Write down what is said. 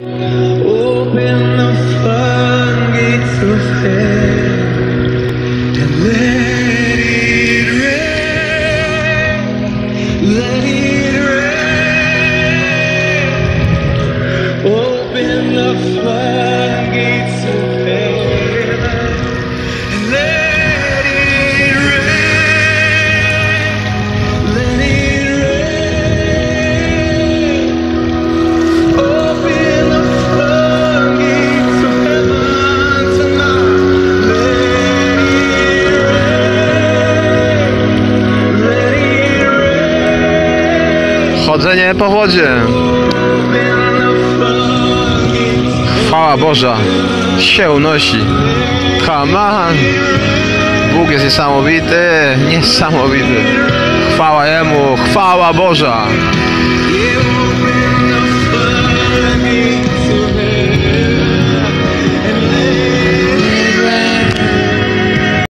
Open the floodgates of heaven and let it rain. Let it rain. Open the floodgates Chodzenie po wodzie. Chwała Boża się unosi. Come on. Bóg jest niesamowity, niesamowity. Chwała Jemu, chwała Boża.